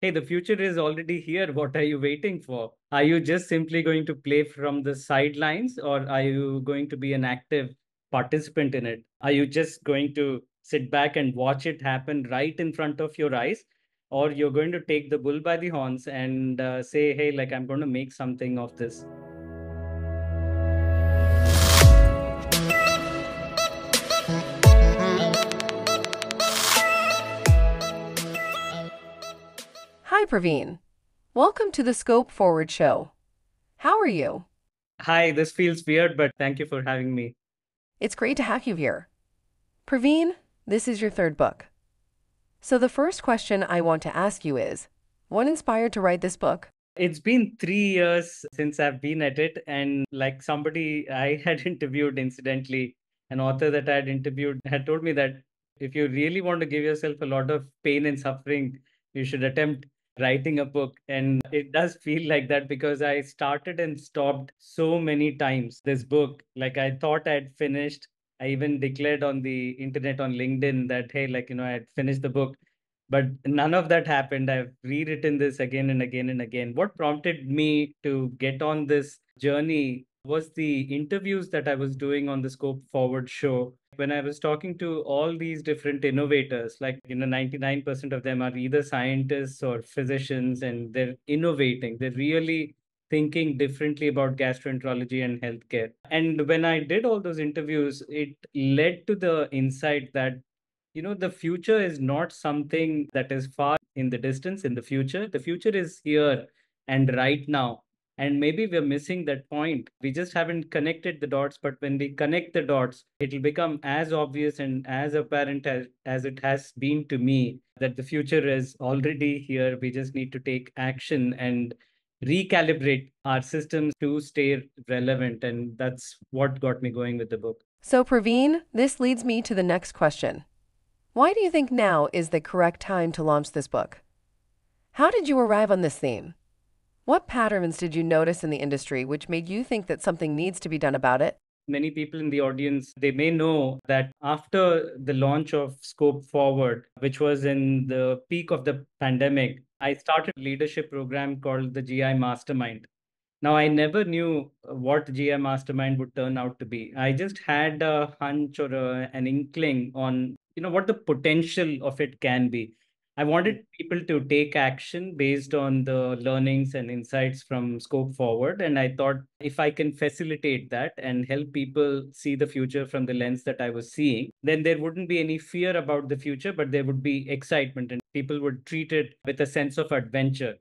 hey, the future is already here. What are you waiting for? Are you just simply going to play from the sidelines or are you going to be an active participant in it? Are you just going to sit back and watch it happen right in front of your eyes? Or you're going to take the bull by the horns and uh, say, hey, like I'm going to make something of this. Praveen. Welcome to the Scope Forward Show. How are you? Hi, this feels weird, but thank you for having me. It's great to have you here. Praveen, this is your third book. So, the first question I want to ask you is what inspired to write this book? It's been three years since I've been at it. And like somebody I had interviewed, incidentally, an author that I had interviewed had told me that if you really want to give yourself a lot of pain and suffering, you should attempt writing a book. And it does feel like that because I started and stopped so many times this book. Like I thought I'd finished. I even declared on the internet on LinkedIn that, hey, like, you know, I had finished the book. But none of that happened. I've rewritten this again and again and again. What prompted me to get on this journey was the interviews that I was doing on the Scope Forward show. When I was talking to all these different innovators, like, you know, 99% of them are either scientists or physicians, and they're innovating. They're really thinking differently about gastroenterology and healthcare. And when I did all those interviews, it led to the insight that, you know, the future is not something that is far in the distance in the future. The future is here and right now and maybe we're missing that point we just haven't connected the dots but when we connect the dots it'll become as obvious and as apparent as, as it has been to me that the future is already here we just need to take action and recalibrate our systems to stay relevant and that's what got me going with the book So, Praveen, this leads me to the next question. Why do you think now is the correct time to launch this book? How did you arrive on this theme? What patterns did you notice in the industry which made you think that something needs to be done about it? many people in the audience they may know that after the launch of scope forward which was in the peak of the pandemic i started a leadership program called the gi mastermind. Now i never knew what gi mastermind would turn out to be. I just had a hunch or a, an inkling on you know what the potential of it can be I wanted people to take action based on the learnings and insights from Scope Forward. And I thought if I can facilitate that and help people see the future from the lens that I was seeing, then there wouldn't be any fear about the future, but there would be excitement and people would treat it with a sense of adventure.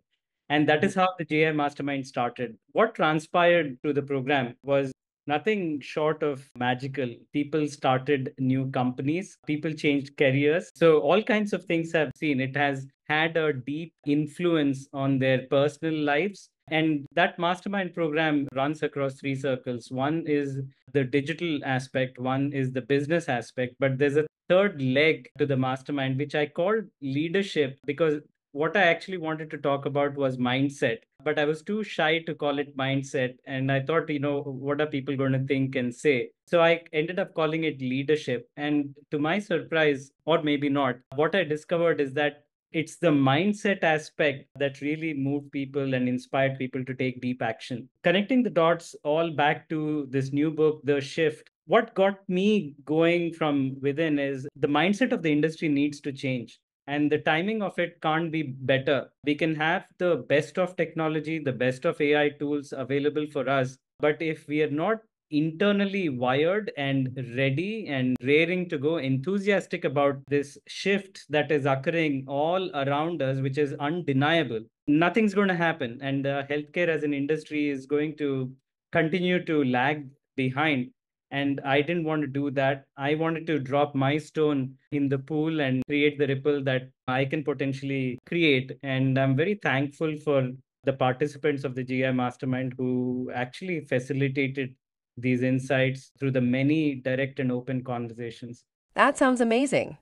And that is how the GI Mastermind started. What transpired through the program was nothing short of magical. People started new companies, people changed careers. So, all kinds of things I've seen. It has had a deep influence on their personal lives. And that mastermind program runs across three circles. One is the digital aspect, one is the business aspect, but there's a third leg to the mastermind, which I call leadership because what I actually wanted to talk about was mindset, but I was too shy to call it mindset. And I thought, you know, what are people going to think and say? So I ended up calling it leadership. And to my surprise, or maybe not, what I discovered is that it's the mindset aspect that really moved people and inspired people to take deep action. Connecting the dots all back to this new book, The Shift, what got me going from within is the mindset of the industry needs to change and the timing of it can't be better. We can have the best of technology, the best of AI tools available for us. But if we are not internally wired and ready and raring to go, enthusiastic about this shift that is occurring all around us, which is undeniable, nothing's going to happen. And uh, healthcare as an industry is going to continue to lag behind and I didn't want to do that. I wanted to drop my stone in the pool and create the ripple that I can potentially create. And I'm very thankful for the participants of the GI Mastermind who actually facilitated these insights through the many direct and open conversations. That sounds amazing.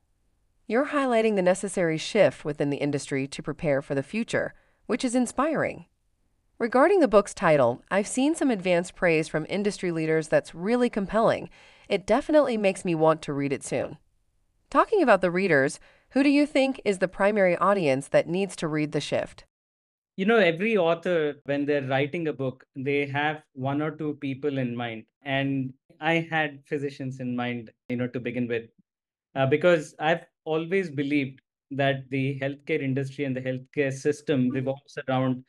You're highlighting the necessary shift within the industry to prepare for the future, which is inspiring. Regarding the book's title, I've seen some advanced praise from industry leaders that's really compelling. It definitely makes me want to read it soon. Talking about the readers, Who do you think is the primary audience that needs to read The Shift? You know, every author, when they're writing a book, they have one or two people in mind. And I had physicians in mind, you know, to begin with, uh, because I've always believed that the healthcare industry and the healthcare system revolves around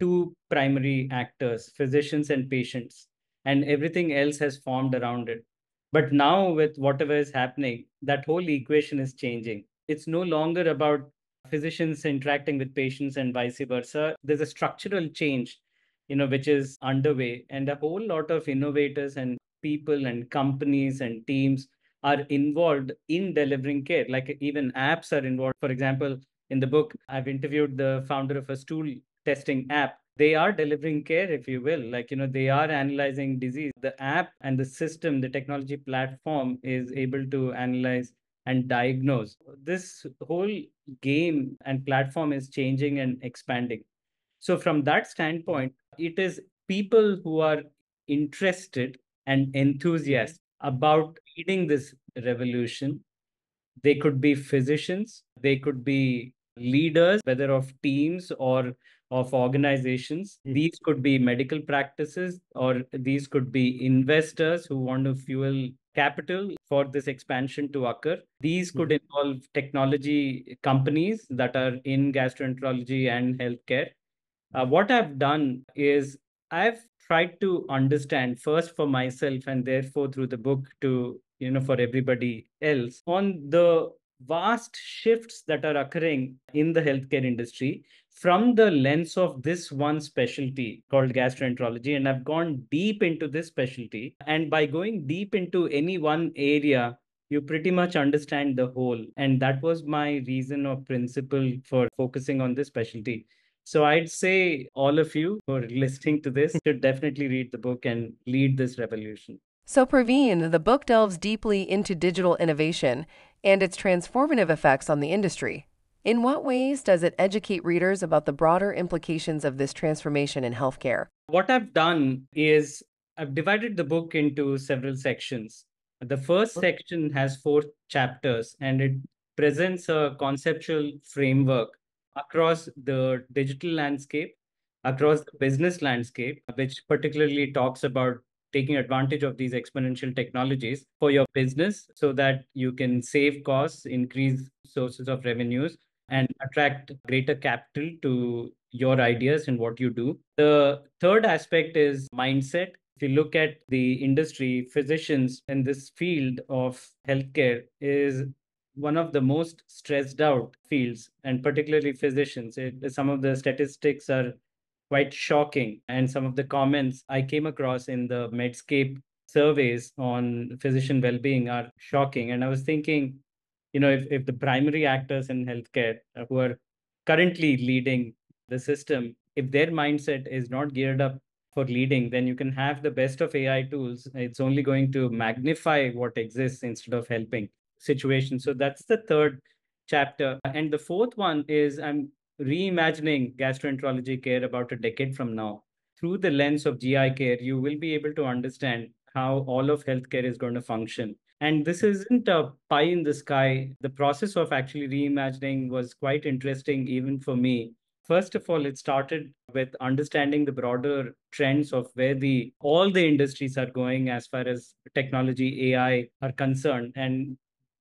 two primary actors, physicians and patients, and everything else has formed around it. But now, with whatever is happening, that whole equation is changing. It's no longer about physicians interacting with patients and vice versa. There's a structural change, you know, which is underway, and a whole lot of innovators and people and companies and teams are involved in delivering care. Like even apps are involved. For example, in the book, I've interviewed the founder of a stool testing app they are delivering care if you will like you know they are analyzing disease the app and the system the technology platform is able to analyze and diagnose. This whole game and platform is changing and expanding. So, from that standpoint, it is people who are interested and enthusiastic about leading this revolution. They could be physicians, they could be leaders, whether of teams or of organizations. Mm-hmm. These could be medical practices, or these could be investors who want to fuel capital for this expansion to occur. These could mm-hmm. involve technology companies that are in gastroenterology and healthcare. Uh, what I've done is I've tried to understand first for myself and therefore through the book to you know for everybody else on the vast shifts that are occurring in the healthcare industry from the lens of this one specialty called gastroenterology. And I've gone deep into this specialty. And by going deep into any one area, you pretty much understand the whole. And that was my reason or principle for focusing on this specialty. So I'd say all of you who are listening to this should definitely read the book and lead this revolution. So, Praveen, the book delves deeply into digital innovation and its transformative effects on the industry. In what ways does it educate readers about the broader implications of this transformation in healthcare? What I've done is I've divided the book into several sections. The first section has four chapters and it presents a conceptual framework across the digital landscape, across the business landscape, which particularly talks about taking advantage of these exponential technologies for your business so that you can save costs, increase sources of revenues, and attract greater capital to your ideas and what you do. The third aspect is mindset. If you look at the industry, physicians in this field of healthcare is one of the most stressed out fields, and particularly physicians. It, some of the statistics are quite shocking, and some of the comments I came across in the Medscape surveys on physician well-being are shocking. And I was thinking, you know, if, if the primary actors in healthcare uh, who are currently leading the system, if their mindset is not geared up for leading, then you can have the best of AI tools. It's only going to magnify what exists instead of helping situations. So that's the third chapter. And the fourth one is I'm reimagining gastroenterology care about a decade from now. Through the lens of GI care, you will be able to understand how all of healthcare is going to function and this isn't a pie in the sky. The process of actually reimagining was quite interesting, even for me. First of all, it started with understanding the broader trends of where the all the industries are going as far as technology, AI are concerned. And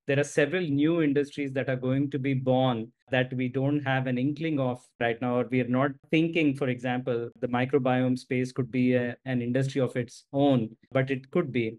there are several new industries that are going to be born that we don't have an inkling of right now, or we are not thinking, for example, the microbiome space could be a, an industry of its own, but it could be.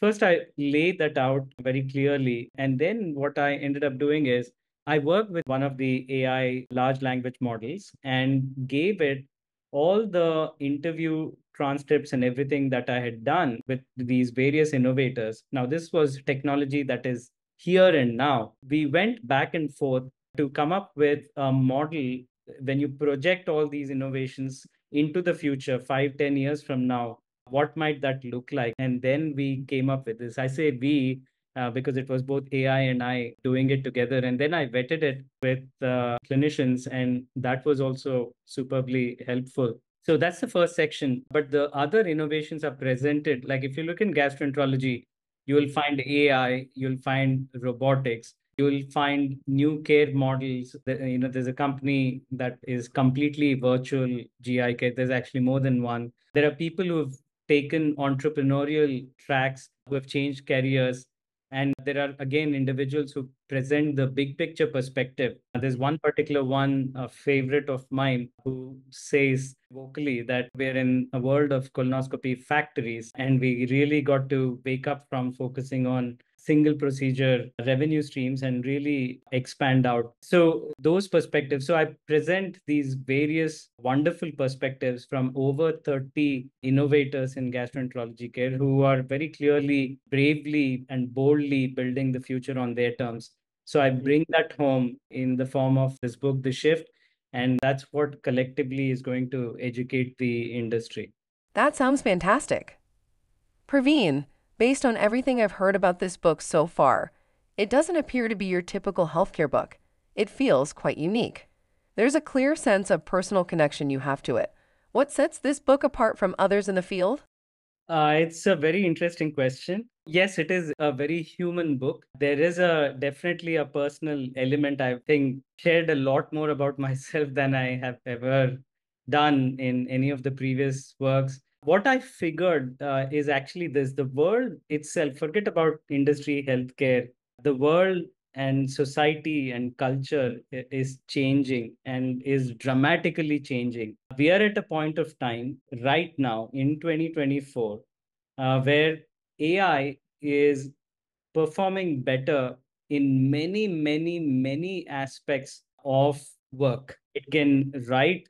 First, I laid that out very clearly. And then what I ended up doing is I worked with one of the AI large language models and gave it all the interview transcripts and everything that I had done with these various innovators. Now, this was technology that is here and now. We went back and forth to come up with a model when you project all these innovations into the future, five, ten years from now, what might that look like? And then we came up with this. I say we uh, because it was both AI and I doing it together. And then I vetted it with uh, clinicians, and that was also superbly helpful. So that's the first section. But the other innovations are presented. Like if you look in gastroenterology, you will find AI, you'll find robotics. you'll find new care models. You know, there's a company that is completely virtual GI care. There's actually more than one. There are people who've taken entrepreneurial tracks, who have changed careers. And there are, again, individuals who present the big picture perspective. There's one particular one, a favorite of mine, who says vocally that we're in a world of colonoscopy factories and we really got to wake up from focusing on single procedure revenue streams and really expand out. So, those perspectives. So, I present these various wonderful perspectives from over 30 innovators in gastroenterology care who are very clearly, bravely, and boldly building the future on their terms. So, I bring that home in the form of this book, The Shift. And that's what collectively is going to educate the industry. That sounds fantastic. Praveen, Based on everything I've heard about this book so far, it doesn't appear to be your typical healthcare book. It feels quite unique. There's a clear sense of personal connection you have to it. What sets this book apart from others in the field? Uh, it's a very interesting question. Yes, it is a very human book. There is a definitely a personal element. I think shared a lot more about myself than I have ever done in any of the previous works what I figured uh, is actually this the world itself, forget about industry, healthcare, the world and society and culture is changing and is dramatically changing. We are at a point of time right now in 2024 uh, where AI is performing better in many, many, many aspects of work. It can write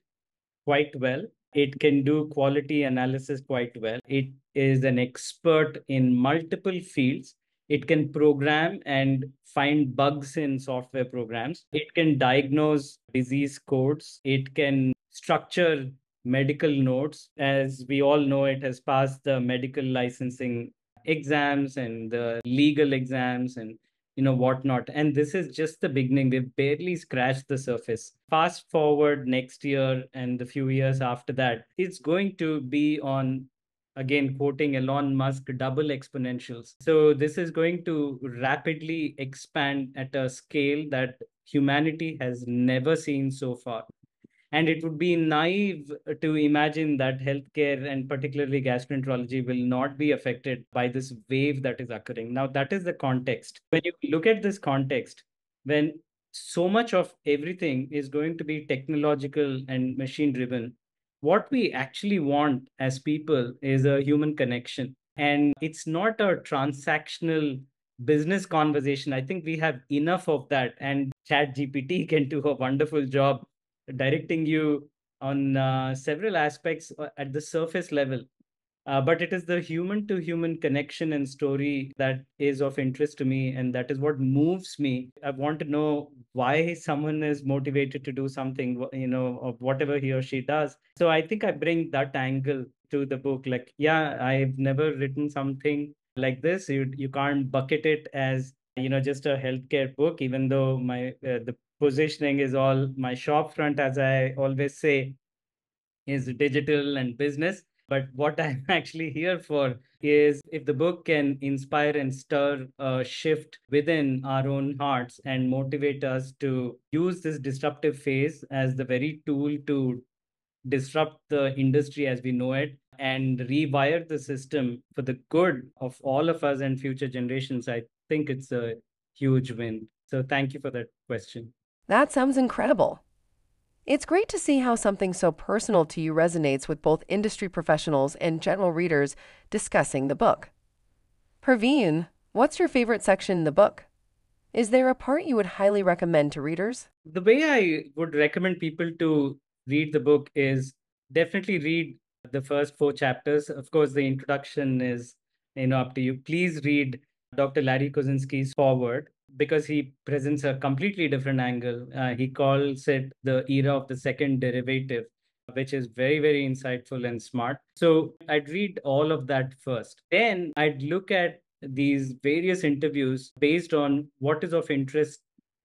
quite well it can do quality analysis quite well. It is an expert in multiple fields. It can program and find bugs in software programs. It can diagnose disease codes. It can structure medical notes. As we all know, it has passed the medical licensing exams and the legal exams and you know whatnot and this is just the beginning. We've barely scratched the surface. Fast forward next year and the few years after that it's going to be on again quoting elon musk double exponentials. So this is going to rapidly expand at a scale that humanity has never seen so far and it would be naive to imagine that healthcare and particularly gastroenterology will not be affected by this wave that is occurring. Now, that is the context. When you look at this context, when so much of everything is going to be technological and machine driven, what we actually want as people is a human connection. And it's not a transactional business conversation. I think we have enough of that. And ChatGPT can do a wonderful job directing you on uh, several aspects uh, at the surface level. Uh, but it is the human to human connection and story that is of interest to me. And that is what moves me. I want to know why someone is motivated to do something, you know, of whatever he or she does. So I think I bring that angle to the book. Like, yeah, I've never written something like this. You, you can't bucket it as you know just a healthcare book even though my uh, the positioning is all my shop front, as I always say, is digital and business. But what I'm actually here for is if the book can inspire and stir a shift within our own hearts and motivate us to use this disruptive phase as the very tool to disrupt the industry as we know it and rewire the system for the good of all of us and future generations, I think it's a huge win. So thank you for that question. That sounds incredible. It's great to see how something so personal to you resonates with both industry professionals and general readers discussing the book. Praveen, what's your favorite section in the book? Is there a part you would highly recommend to readers? The way I would recommend people to read the book is definitely read the first four chapters. Of course, the introduction is you know up to you. Please read Dr. Larry Kosinski's foreword because he presents a completely different angle. Uh, he calls it the era of the second derivative, which is very, very insightful and smart. So I'd read all of that first. Then I'd look at these various interviews based on what is of interest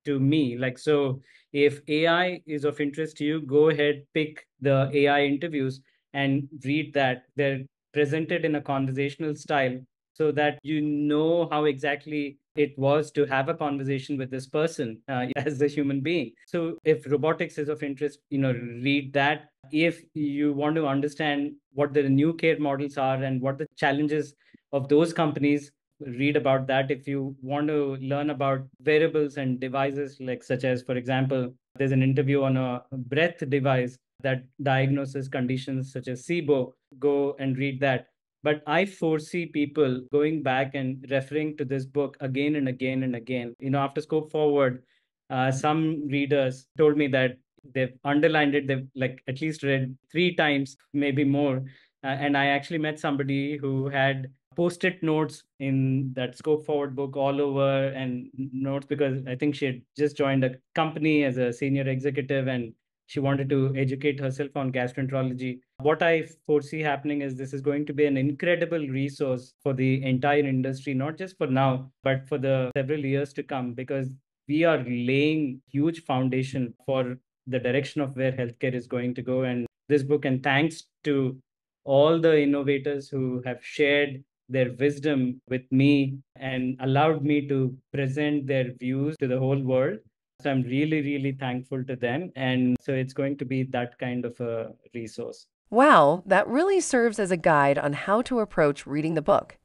to me. Like, so if AI is of interest to you, go ahead, pick the AI interviews and read that. They're presented in a conversational style so that you know how exactly it was to have a conversation with this person uh, as a human being so if robotics is of interest you know read that if you want to understand what the new care models are and what the challenges of those companies read about that if you want to learn about wearables and devices like such as for example there's an interview on a breath device that diagnoses conditions such as SIBO. Go and read that. But I foresee people going back and referring to this book again and again and again. You know, after Scope Forward, uh, some readers told me that they've underlined it, they've like at least read three times, maybe more. Uh, and I actually met somebody who had post-it notes in that scope forward book all over and notes because i think she had just joined a company as a senior executive and she wanted to educate herself on gastroenterology what i foresee happening is this is going to be an incredible resource for the entire industry not just for now but for the several years to come because we are laying huge foundation for the direction of where healthcare is going to go and this book and thanks to all the innovators who have shared their wisdom with me and allowed me to present their views to the whole world. So I'm really, really thankful to them. And so it's going to be that kind of a resource. Wow, that really serves as a guide on how to approach reading the book.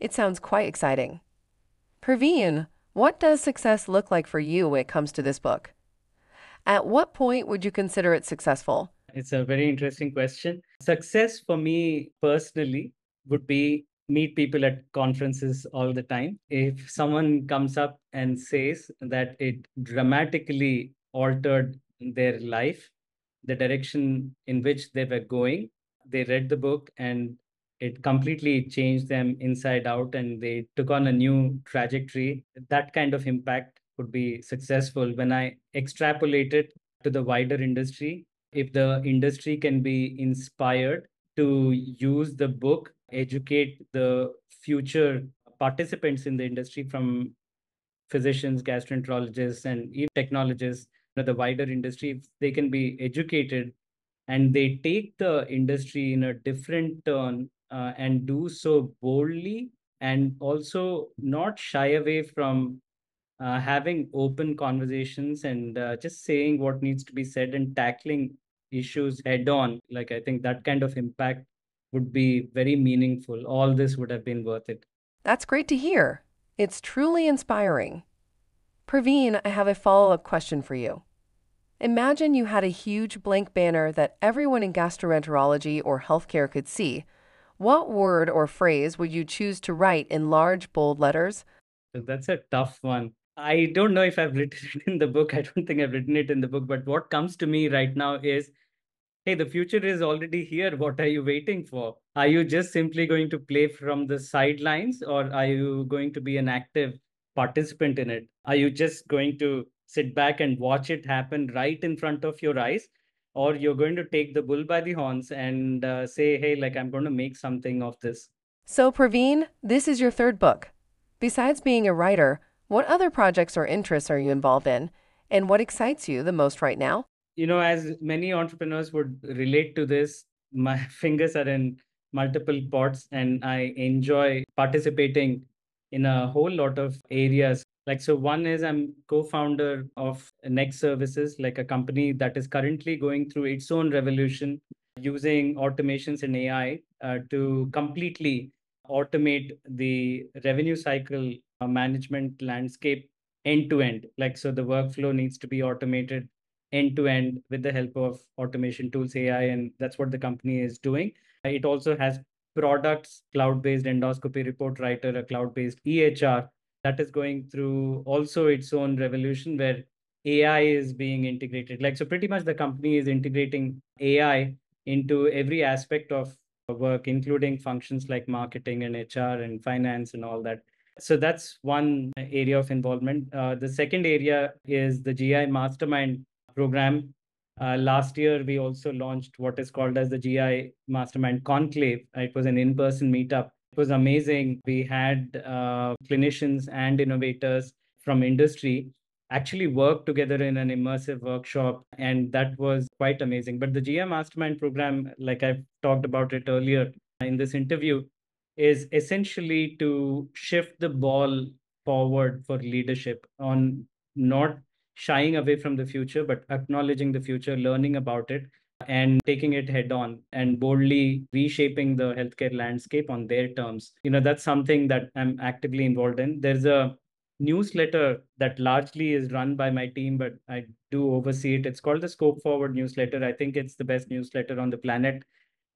It sounds quite exciting. Praveen, what does success look like for you when it comes to this book? At what point would you consider it successful? It's a very interesting question. Success for me personally would be meet people at conferences all the time. If someone comes up and says that it dramatically altered their life, the direction in which they were going, they read the book and it completely changed them inside out and they took on a new trajectory. That kind of impact would be successful. When I extrapolate it to the wider industry, if the industry can be inspired to use the book educate the future participants in the industry from physicians, gastroenterologists, and even technologists, you know, the wider industry, if they can be educated and they take the industry in a different turn uh, and do so boldly and also not shy away from uh, having open conversations and uh, just saying what needs to be said and tackling issues head on like i think that kind of impact would be very meaningful. All this would have been worth it. That's great to hear. It's truly inspiring. Praveen, I have a follow up question for you. Imagine you had a huge blank banner that everyone in gastroenterology or healthcare could see. What word or phrase would you choose to write in large, bold letters? That's a tough one. I don't know if I've written it in the book. I don't think I've written it in the book. But what comes to me right now is hey, the future is already here. What are you waiting for? Are you just simply going to play from the sidelines or are you going to be an active participant in it? Are you just going to sit back and watch it happen right in front of your eyes? Or you're going to take the bull by the horns and uh, say, hey, like I'm going to make something of this. So, Praveen, this is your third book. Besides being a writer, what other projects or interests are you involved in? And what excites you the most right now? You know, as many entrepreneurs would relate to this, my fingers are in multiple pots and I enjoy participating in a whole lot of areas. Like, so one is I'm co founder of Next Services, like a company that is currently going through its own revolution using automations and AI uh, to completely automate the revenue cycle uh, management landscape end to end. Like, so the workflow needs to be automated end to end with the help of automation tools, AI, and that's what the company is doing. It also has products, cloud based endoscopy report writer, a cloud based EHR that is going through also its own revolution where AI is being integrated. Like, so pretty much the company is integrating AI into every aspect of work, including functions like marketing and HR and finance and all that. So that's one area of involvement. Uh, the second area is the GI Mastermind program. Uh, last year, we also launched what is called as the GI Mastermind Conclave. It was an in-person meetup. It was amazing. We had uh, clinicians and innovators from industry actually work together in an immersive workshop and that was quite amazing but the gi mastermind program like i've talked about it earlier in this interview is essentially to shift the ball forward for leadership on not shying away from the future, but acknowledging the future, learning about it, and taking it head on and boldly reshaping the healthcare landscape on their terms. You know, that's something that I'm actively involved in. There's a newsletter that largely is run by my team, but I do oversee it. It's called the Scope Forward newsletter. I think it's the best newsletter on the planet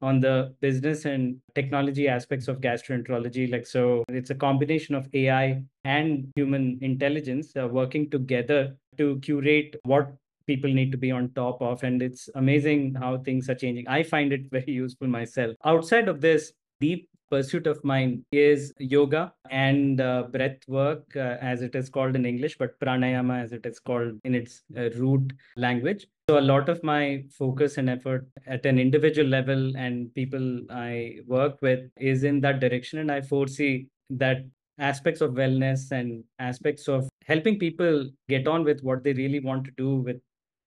on the business and technology aspects of gastroenterology. Like, so it's a combination of AI and human intelligence uh, working together to curate what people need to be on top of. And it's amazing how things are changing. I find it very useful myself. Outside of this, deep pursuit of mine is yoga and uh, breath work, uh, as it is called in English, but pranayama, as it is called in its uh, root language. So, a lot of my focus and effort at an individual level and people I work with is in that direction. And I foresee that aspects of wellness and aspects of helping people get on with what they really want to do with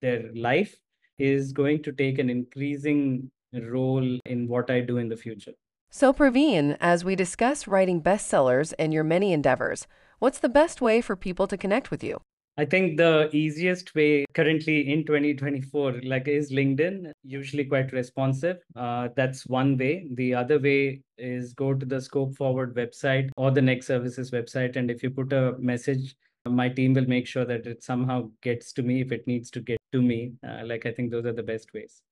their life is going to take an increasing role in what I do in the future. So, Praveen, as we discuss writing bestsellers and your many endeavors, what's the best way for people to connect with you? I think the easiest way currently in 2024, like is LinkedIn, usually quite responsive. Uh, that's one way. The other way is go to the Scope Forward website or the Next Services website. And if you put a message, my team will make sure that it somehow gets to me if it needs to get to me. Uh, like, I think those are the best ways.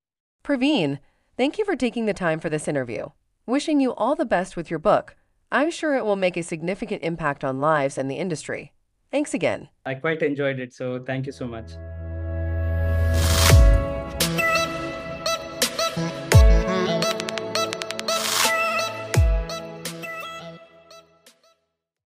Praveen, thank you for taking the time for this interview. Wishing you all the best with your book. I'm sure it will make a significant impact on lives and the industry. Thanks again. I quite enjoyed it, so thank you so much.